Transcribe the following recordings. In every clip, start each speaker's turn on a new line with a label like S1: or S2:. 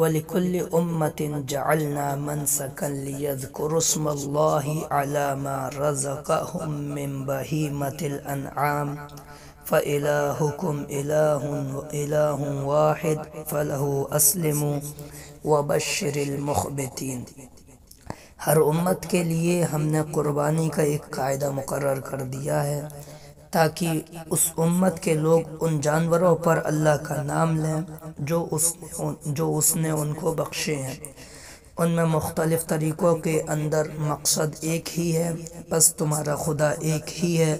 S1: وَلِكُلِّ أُمَّةٍ جَعَلْنَا مَنْسَكًا لِيَذْكُرُوا اسْمَ اللَّهِ عَلَى مَا رَزَقَهُم مِّن بَهِيمَةِ الْأَنْعَامِ. فَإِلَٰهُكُمْ إِلَٰهٌ وَاحِدٌ، فَلَهُ أَسْلِمُوا وَبَشِّرِ الْمُخْبِتِينَ. ہر امت کے لیے ہم نے قربانی کا ایک قاعدہ مقرر کر دیا ہے۔ تاکہ اس امت کے لوگ ان جانوروں پر اللہ کا نام لیں جو اس جو اس نے ان کو بخشے ہیں۔ ان میں مختلف طریقوں کے اندر مقصد ایک ہی ہے بس تمہارا خدا ایک ہی ہے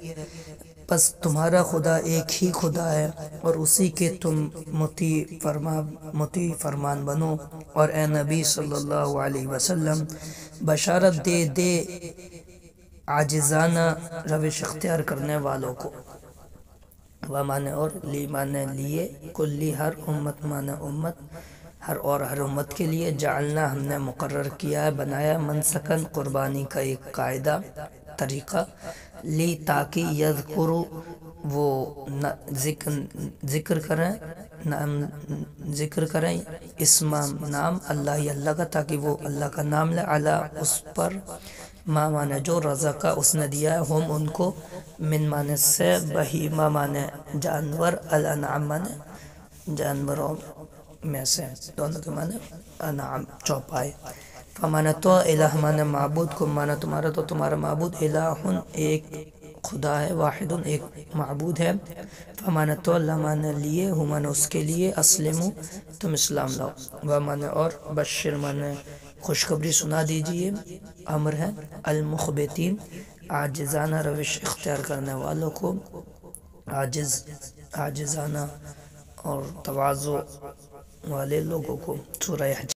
S1: بس تمہارا خدا ایک ہی خدا ہے، اور اسی کے تم متی فرما، متی فرمان بنو۔ اور اے نبی صلی اللہ علیہ وسلم، بشارت دے دے عاجزانہ روش اختیار کرنے والوں کو۔ و مانے اور لی مانے لیے، کلی ہر امت مانے امت، ہر اور ہر امت کے لیے جعلنا ہم نے مقرر کیا ہے بنایا منسکن قربانی کا ایک قاعدہ، طریقہ۔ لی تاکہ یذکرو، وہ ذکر ذکر کریں نام ذکر کریں۔ اسم نام، اللہ ہی اللہ کا، تاکہ وہ اللہ کا نام لے اللہ اس پر ماں مانے جو رضا کا اس نے دیا ہے، ہم ان کو من مانے سے بہیمہ مانے جانور، الانعام مانے جانوروں میں سے دونوں کے مانے انعام چوپائے۔ فمانا تو الہ مانے معبود کو مانا تمہارا تو تمہارا معبود الہن ایک خدا ہے واحد ایک معبود ہے۔ فمانا تو اللہ مانے لیے ہمان اس کے لیے اسلم تم اسلام لاؤ۔ و اور بشر مانے خوشخبری سنا دیجیے۔ امر ہے المخبتین۔ عاجزانہ روش اختیار کرنے والوں کو عاجز، عاجزانہ اور توازو والے لوگوں کو سورہ